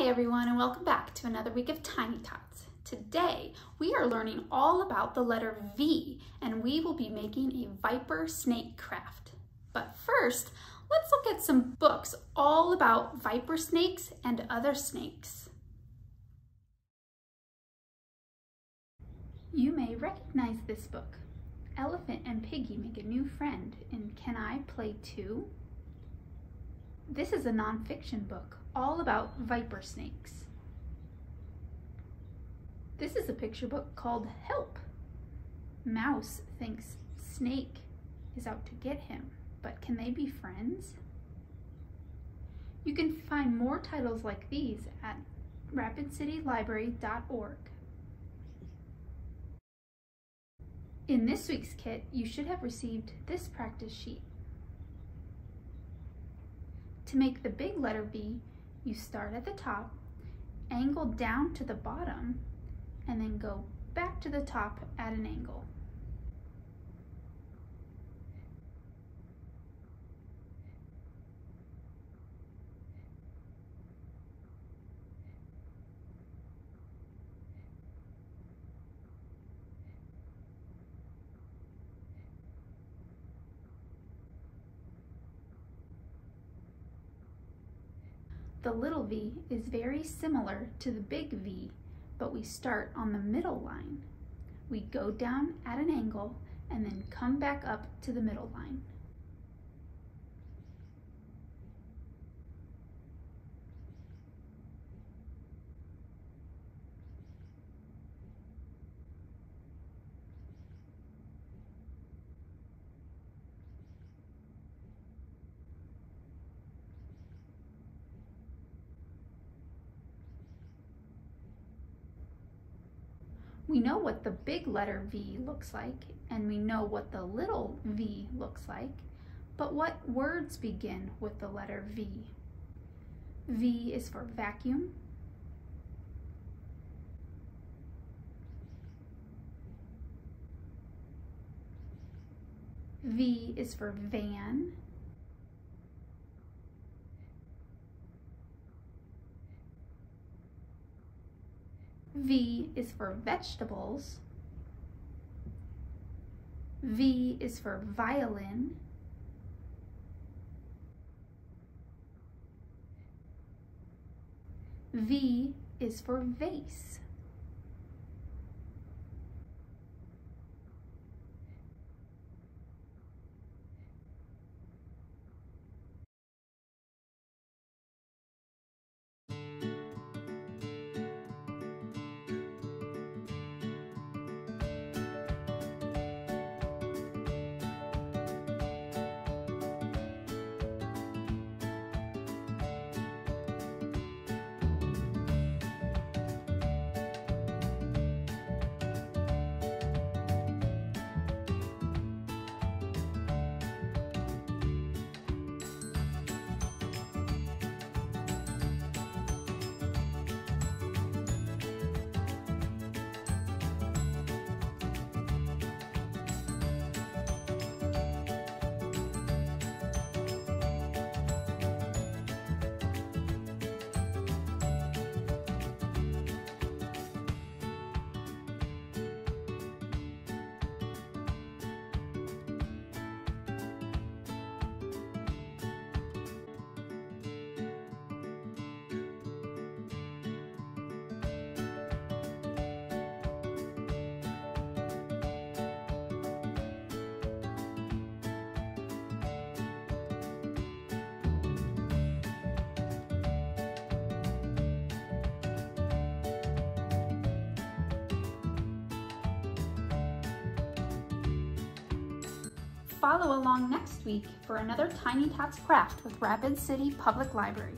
Hi everyone and welcome back to another week of Tiny Tots. Today we are learning all about the letter V and we will be making a viper snake craft. But first, let's look at some books all about viper snakes and other snakes. You may recognize this book. Elephant and Piggy make a new friend in Can I Play Too? This is a nonfiction book all about viper snakes. This is a picture book called Help. Mouse thinks Snake is out to get him, but can they be friends? You can find more titles like these at rapidcitylibrary.org. In this week's kit, you should have received this practice sheet. To make the big letter V, you start at the top, angle down to the bottom, and then go back to the top at an angle. The little v is very similar to the big V, but we start on the middle line. We go down at an angle and then come back up to the middle line. We know what the big letter V looks like, and we know what the little v looks like, but what words begin with the letter V? V is for vacuum. V is for van. V is for vegetables. V is for violin. V is for vase. Follow along next week for another Tiny Tots craft with Rapid City Public Library.